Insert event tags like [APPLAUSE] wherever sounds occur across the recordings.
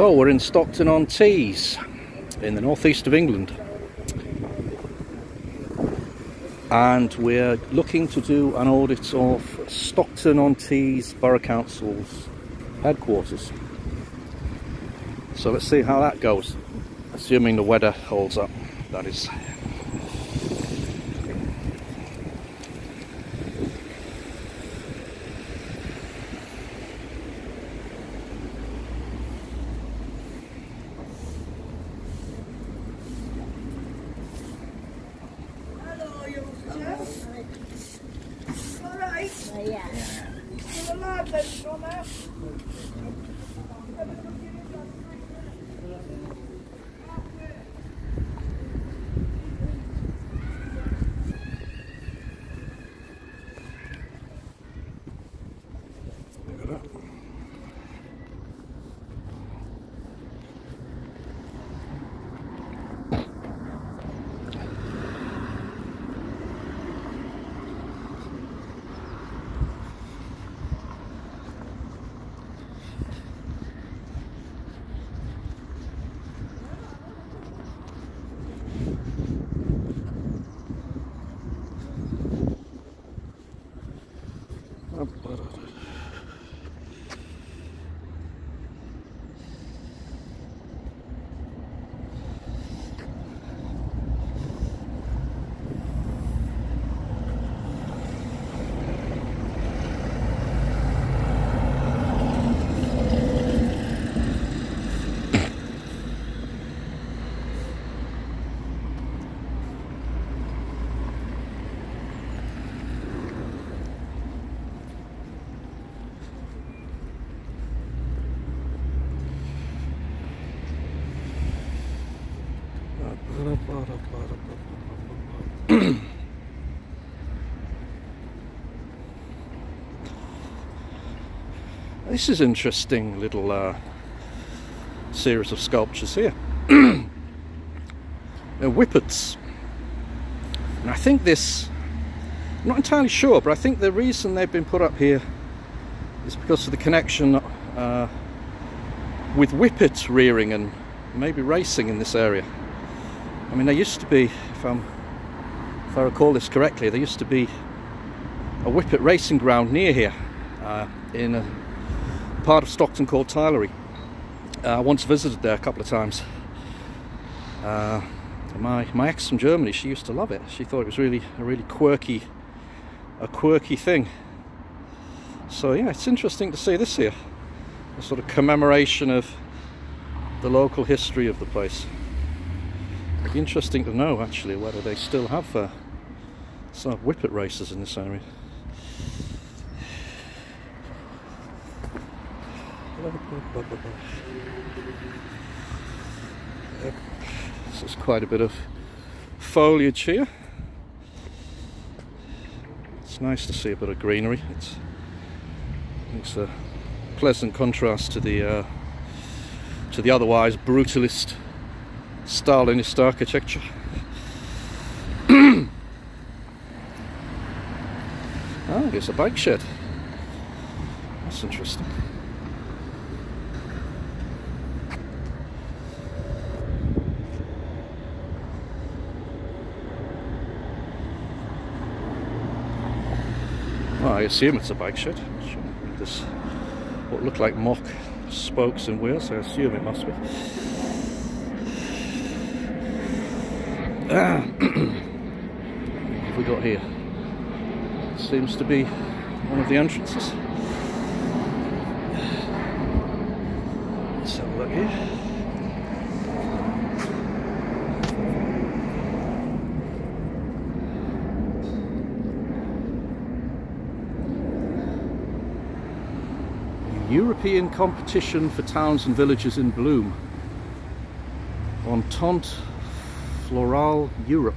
So we're in Stockton on Tees in the northeast of England and we're looking to do an audit of Stockton on Tees Borough Council's headquarters. So let's see how that goes, assuming the weather holds up, that is. Summer? Look Bueno. This is interesting little uh, series of sculptures here. They're [CLEARS THROAT] whippets. And I think this, I'm not entirely sure, but I think the reason they've been put up here is because of the connection uh, with whippet rearing and maybe racing in this area. I mean, there used to be, if, if I recall this correctly, there used to be a whippet racing ground near here uh, in a part of Stockton called Tilery. Uh, I once visited there a couple of times. Uh, my my ex from Germany, she used to love it. She thought it was really a really quirky, a quirky thing. So yeah, it's interesting to see this here, a sort of commemoration of the local history of the place. It'd be interesting to know actually whether they still have uh, some whippet races in this area. This is quite a bit of foliage here. It's nice to see a bit of greenery. It's, it's a pleasant contrast to the uh, to the otherwise brutalist Stalinist architecture. [CLEARS THROAT] ah, here's a bike shed. That's interesting. Well, I assume it's a bike shed. There's what look like mock spokes and wheels. I assume it must be. Ah. [CLEARS THROAT] what have we got here? Seems to be one of the entrances. Let's have a look here. European competition for towns and villages in bloom. Entente Florale Europe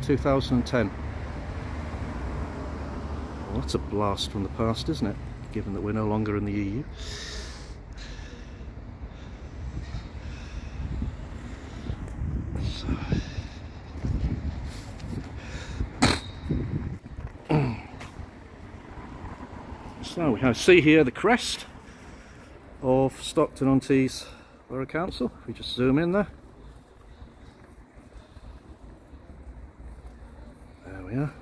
2010. Well, that's a blast from the past, isn't it? Given that we're no longer in the EU. [CLEARS THROAT] So we can see here the crest Stockton on Tees Borough Council. If we just zoom in there. There we are.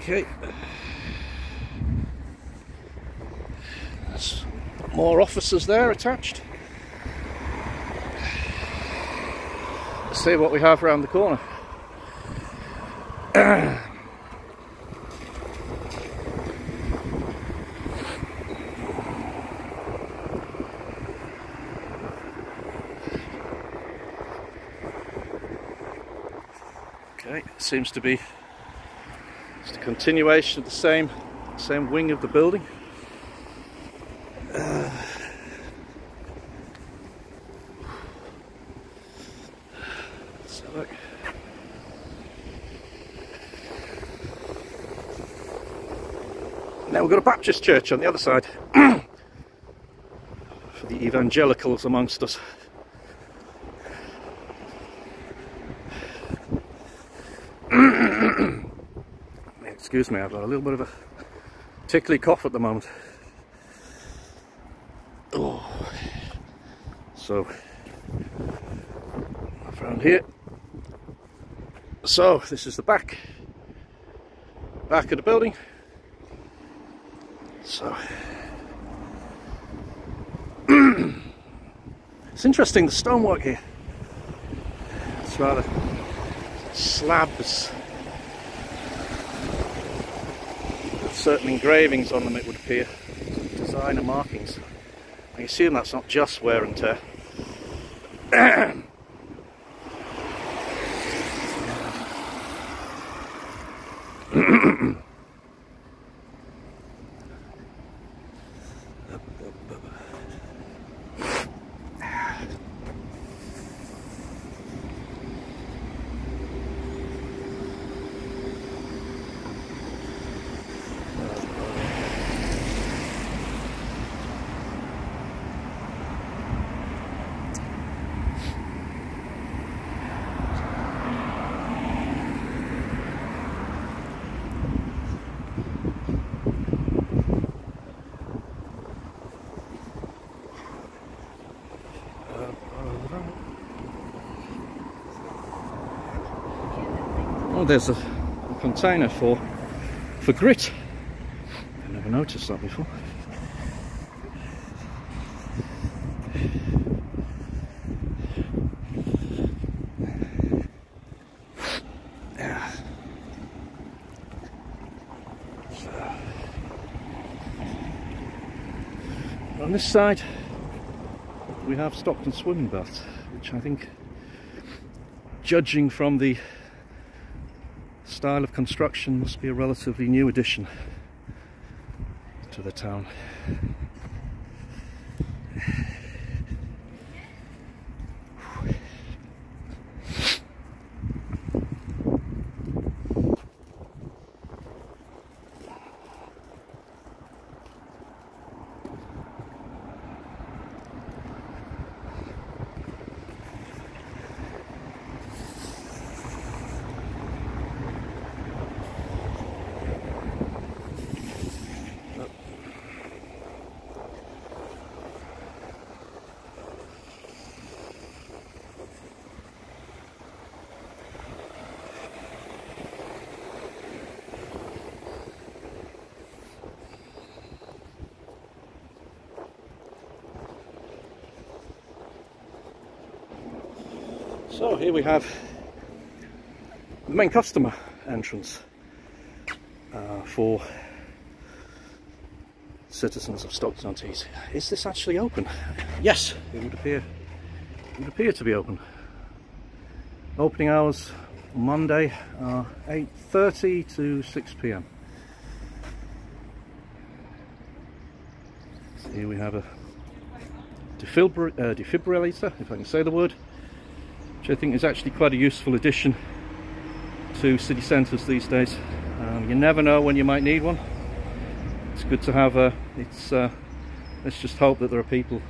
Okay. There's more officers there attached. Let's see what we have around the corner. Okay, seems to be just a continuation of the same same wing of the building. Uh, so look. Now we've got a Baptist church on the other side [CLEARS THROAT] for the evangelicals amongst us. [COUGHS] Excuse me, I've got a little bit of a tickly cough at the moment. Oh. So, around here. So, this is the back, back of the building. So, [CLEARS THROAT] it's interesting the stonework here. It's rather slabs With certain engravings on them it would appear. Designer markings. I assume that's not just wear and tear [CLEARS THROAT] There's a, a container for for grit. I never noticed that before. On this side we have Stockton swimming baths, which I think, judging from the style of construction must be a relatively new addition to the town. So here we have the main customer entrance uh, for citizens of Stockton-on-Tees. Is this actually open? Yes, it would appear it would appear to be open. Opening hours Monday are 8.30 to 6 p.m. So here we have a uh, defibrillator, if I can say the word, which I think is actually quite a useful addition to city centres these days. Um, you never know when you might need one. It's good to have a, it's, uh, let's just hope that there are people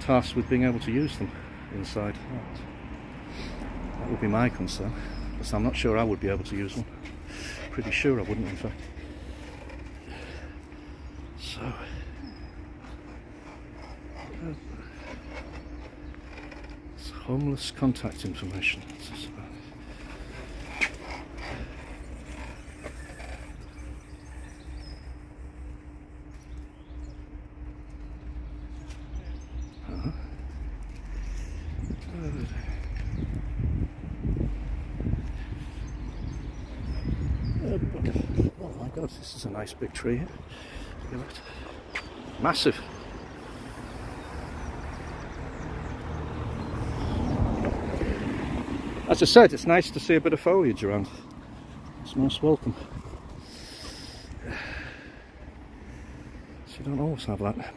tasked with being able to use them inside. That would be my concern. Because I'm not sure I would be able to use one. Pretty sure I wouldn't, in fact. So. It's homeless contact information. Uh, Oh my god, this is a nice big tree here. Look at that. Massive. As I said, it's nice to see a bit of foliage around. It's most welcome. So you don't always have that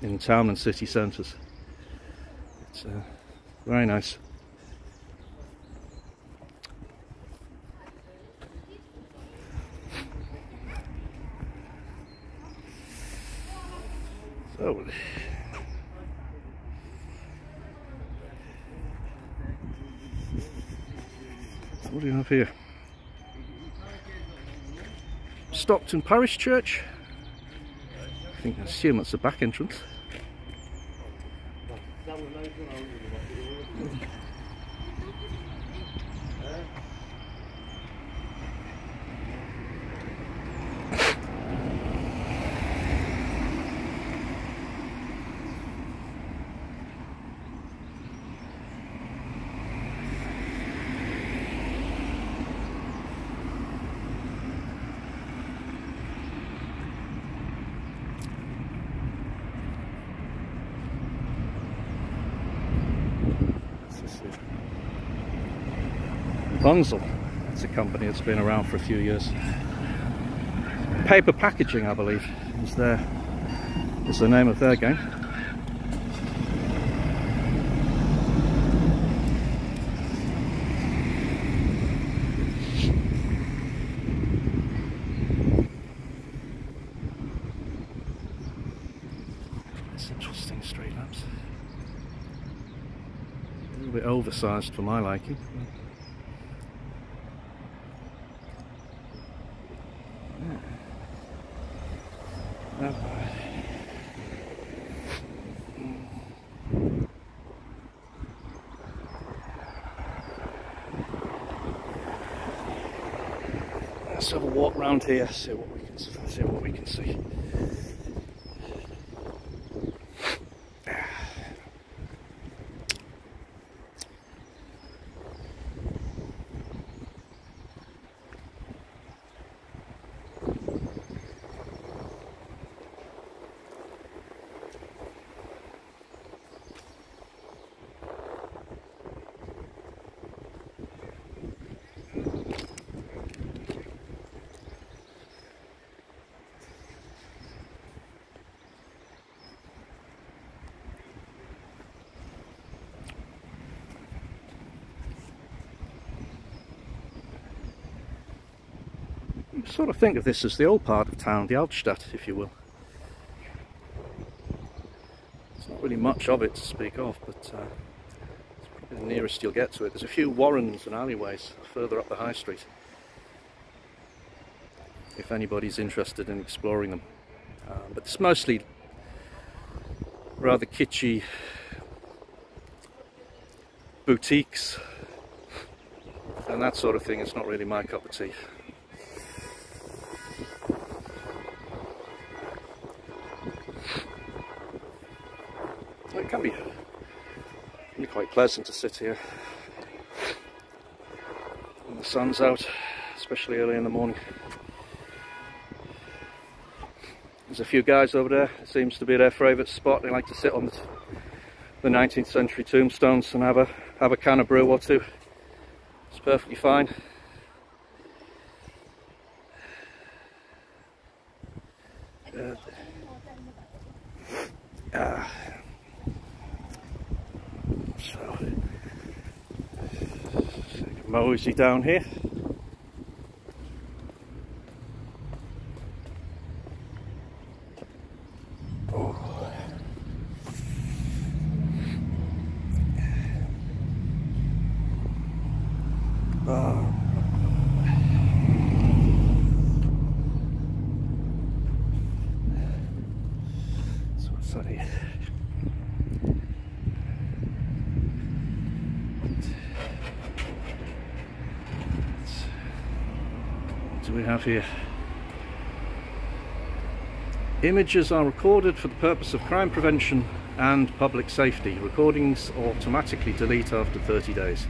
in town and city centres. It's uh, very nice. So, what do you have here? Stockton Parish Church. I think I assume that's the back entrance. What's this here? Bunzl. It's a company that's been around for a few years. Paper packaging, I believe, is their is the name of their game. It's interesting street lamps. A little bit oversized for my liking. Yeah. Uh, Let's have a walk round here, see what we can see what we can see. Sort of think of this as the old part of town, the Altstadt, if you will. There's not really much of it to speak of, but uh, it's probably the nearest you'll get to it. There's a few warrens and alleyways further up the high street, if anybody's interested in exploring them. Uh, but it's mostly rather kitschy boutiques and that sort of thing. It's not really my cup of tea. Pleasant to sit here when the sun's out, especially early in the morning. There's a few guys over there, it seems to be their favourite spot. They like to sit on the, the 19th century tombstones and have a have a can of brew or two. It's perfectly fine. Uh, ah. So, mosey down here. Oh. Ah, do we have here? Images are recorded for the purpose of crime prevention and public safety. Recordings automatically delete after 30 days.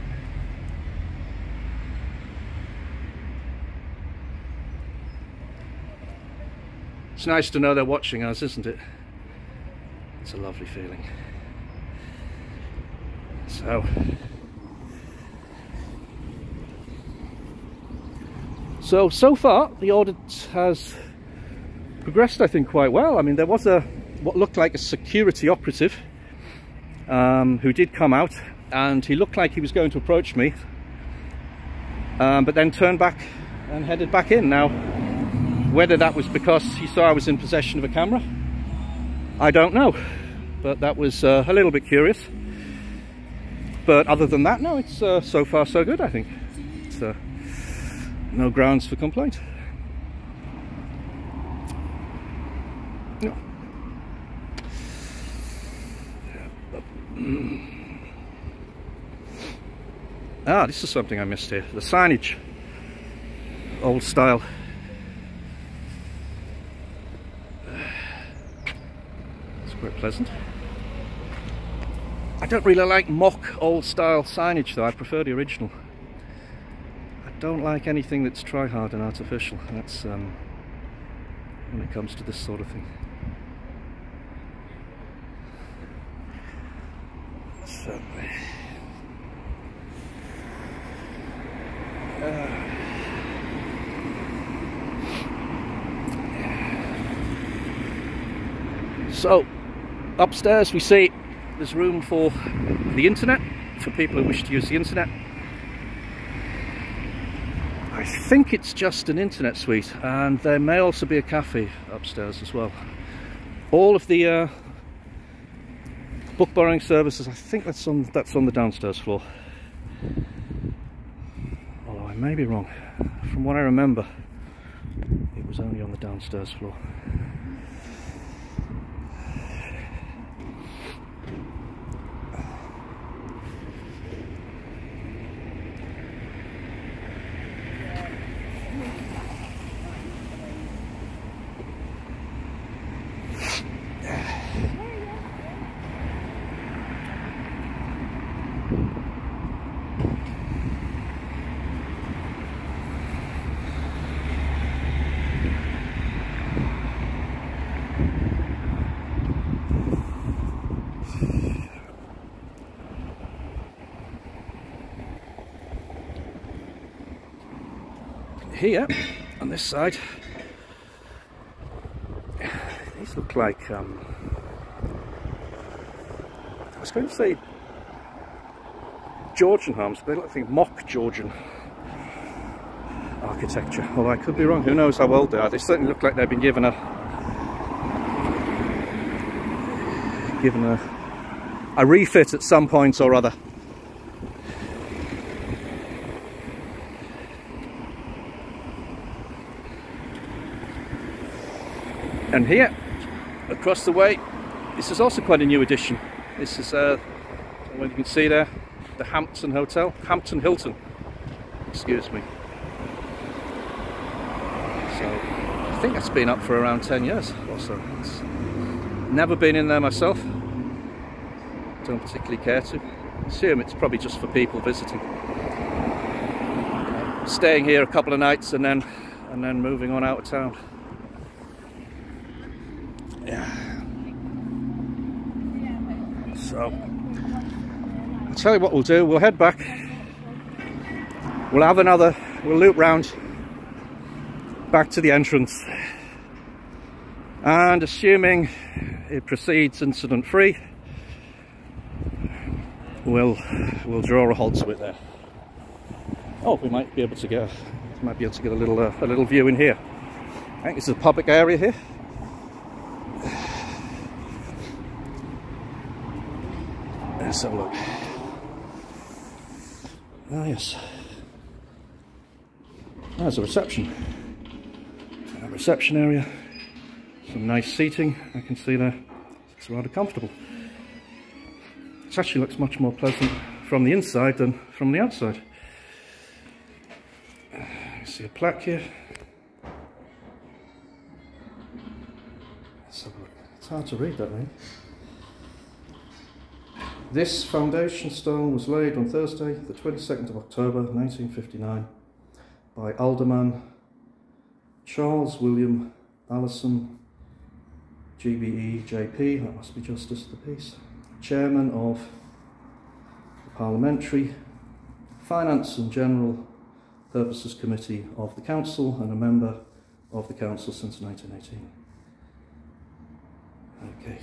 It's nice to know they're watching us, isn't it? It's a lovely feeling. So, so so far the audit has progressed, I think, quite well. I mean, there was a what looked like a security operative um, who did come out, and he looked like he was going to approach me, um, but then turned back and headed back in. Now, whether that was because he saw I was in possession of a camera, I don't know, but that was uh, a little bit curious. But other than that, no, it's uh, so far so good, I think. No grounds for complaint. No. Ah, this is something I missed here. The signage. Old style. It's quite pleasant. I don't really like mock old style signage though, I prefer the original. Don't like anything that's try hard and artificial. That's um, when it comes to this sort of thing. So, uh, so upstairs we see there's room for the internet for people who wish to use the internet I think it's just an internet suite and there may also be a cafe upstairs as well. All of the uh, book borrowing services I think that's on that's on the downstairs floor. Although I may be wrong. From what I remember it was only on the downstairs floor here on this side. These look like um, I was going to say Georgian homes but they look like mock Georgian architecture. Although I could be wrong who knows how old they are. They certainly look like they've been given a given a a refit at some point or other and here across the way this is also quite a new addition. This is uh what you can see there the Hampton Hotel Hampton Hilton. Excuse me. So I think that's been up for around 10 years or so. It's never been in there myself. Don't particularly care to. Assume it's probably just for people visiting. Staying here a couple of nights and then and then moving on out of town So, I'll tell you what we'll do. We'll head back. We'll have another, we'll loop round back to the entrance. And assuming it proceeds incident free, we'll we'll draw a halt to it there. Oh, we might be able to get might be able to get a little uh, a little view in here. I think this is a public area here. Let's have a look. Ah, yes. Ah, there's a reception. A reception area. Some nice seating, I can see there. It's rather comfortable. It actually looks much more pleasant from the inside than from the outside. I see a plaque here. It's hard to read that, right? This foundation stone was laid on Thursday, the 22nd of October 1959, by Alderman Charles William Allison, GBE JP, that must be Justice of the Peace, Chairman of the Parliamentary Finance and General Purposes Committee of the Council and a member of the Council since 1918. Okay.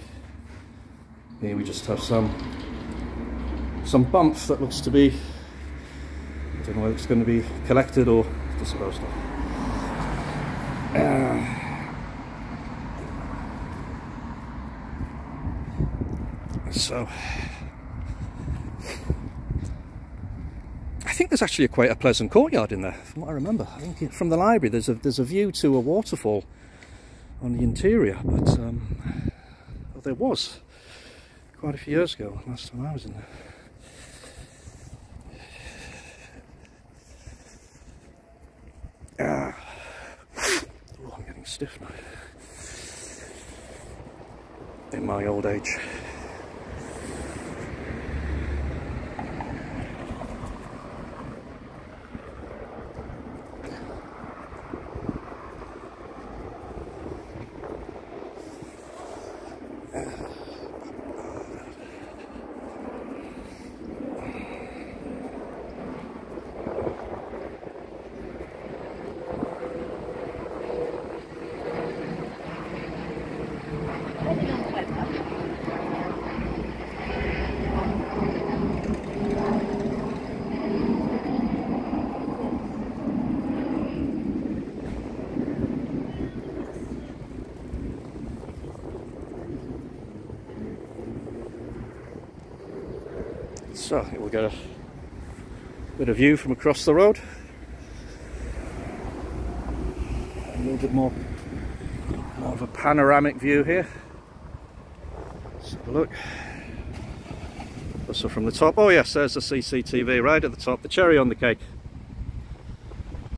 Here we just have some some bump that looks to be I don't know whether it's going to be collected or disposed of. Uh, so I think there's actually a quite a pleasant courtyard in there, from what I remember. I think from the library there's a there's a view to a waterfall on the interior, but um, there was quite a few years ago, last time I was in there. Ah. Oh, I'm getting stiff. In my old age. So we'll get a bit of view from across the road. A little bit more, more of a panoramic view here. Look. So from the top, oh yes, there's the CCTV right at the top, the cherry on the cake.